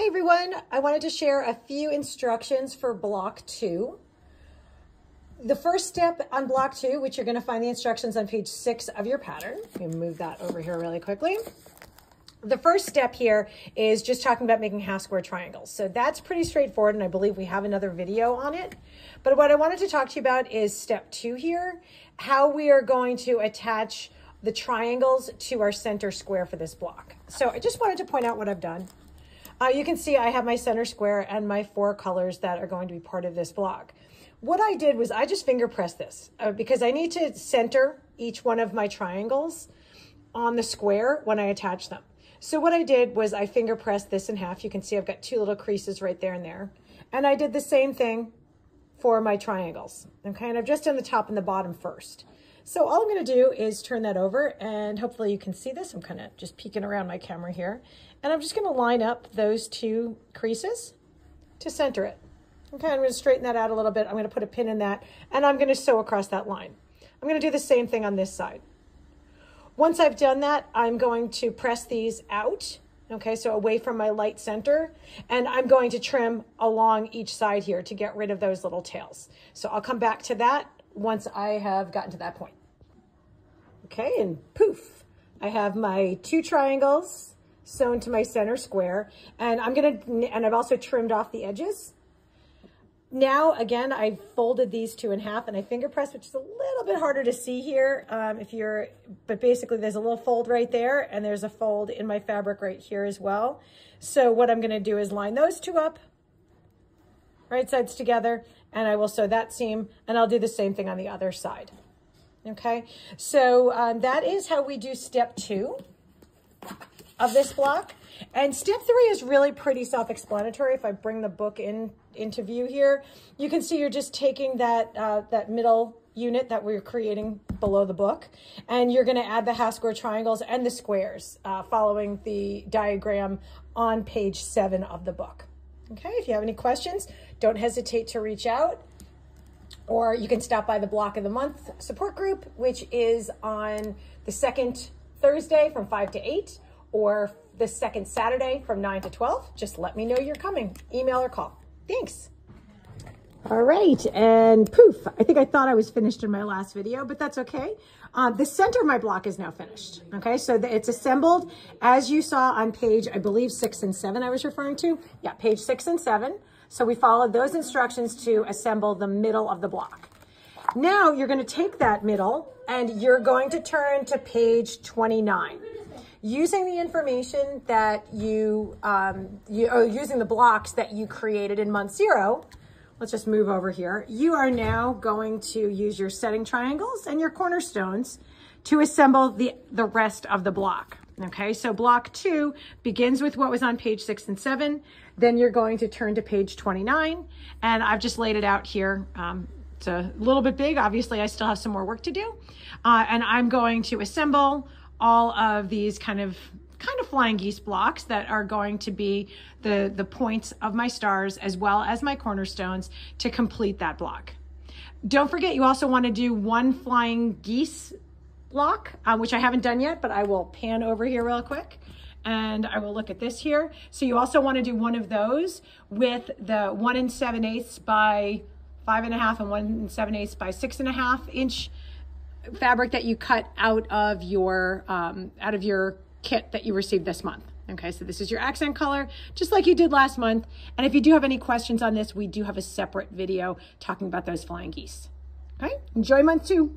Hi everyone, I wanted to share a few instructions for block two. The first step on block two, which you're gonna find the instructions on page six of your pattern. Me move that over here really quickly. The first step here is just talking about making half square triangles. So that's pretty straightforward and I believe we have another video on it. But what I wanted to talk to you about is step two here, how we are going to attach the triangles to our center square for this block. So I just wanted to point out what I've done. Uh, you can see I have my center square and my four colors that are going to be part of this block. What I did was I just finger pressed this uh, because I need to center each one of my triangles on the square when I attach them. So what I did was I finger pressed this in half. You can see I've got two little creases right there and there. And I did the same thing for my triangles. Okay, and I've just done the top and the bottom first. So all I'm gonna do is turn that over and hopefully you can see this. I'm kind of just peeking around my camera here. And I'm just gonna line up those two creases to center it. Okay, I'm gonna straighten that out a little bit. I'm gonna put a pin in that and I'm gonna sew across that line. I'm gonna do the same thing on this side. Once I've done that, I'm going to press these out okay, so away from my light center, and I'm going to trim along each side here to get rid of those little tails. So I'll come back to that once I have gotten to that point. Okay, and poof, I have my two triangles sewn to my center square, and I'm gonna, and I've also trimmed off the edges. Now, again, I folded these two in half and I finger press, which is a little bit harder to see here um, if you're, but basically there's a little fold right there and there's a fold in my fabric right here as well. So what I'm gonna do is line those two up, right sides together, and I will sew that seam and I'll do the same thing on the other side. Okay, so um, that is how we do step two of this block. And step three is really pretty self-explanatory. If I bring the book in into view here, you can see you're just taking that, uh, that middle unit that we're creating below the book, and you're gonna add the half square triangles and the squares uh, following the diagram on page seven of the book. Okay, if you have any questions, don't hesitate to reach out or you can stop by the block of the month support group, which is on the second Thursday from five to eight or the second Saturday from 9 to 12. Just let me know you're coming. Email or call. Thanks. All right, and poof, I think I thought I was finished in my last video, but that's okay. Uh, the center of my block is now finished, okay? So the, it's assembled as you saw on page, I believe, six and seven I was referring to. Yeah, page six and seven. So we followed those instructions to assemble the middle of the block. Now you're gonna take that middle and you're going to turn to page 29 using the information that you, um, you or using the blocks that you created in month zero, let's just move over here. You are now going to use your setting triangles and your cornerstones to assemble the, the rest of the block. Okay, so block two begins with what was on page six and seven. Then you're going to turn to page 29. And I've just laid it out here. Um, it's a little bit big. Obviously, I still have some more work to do. Uh, and I'm going to assemble all of these kind of kind of flying geese blocks that are going to be the, the points of my stars as well as my cornerstones to complete that block. Don't forget, you also want to do one flying geese block, uh, which I haven't done yet, but I will pan over here real quick and I will look at this here. So you also want to do one of those with the one and seven eighths by five and a half and one and seven eighths by six and a half inch fabric that you cut out of your um, out of your kit that you received this month. Okay, so this is your accent color, just like you did last month. And if you do have any questions on this, we do have a separate video talking about those flying geese. Okay, enjoy month two.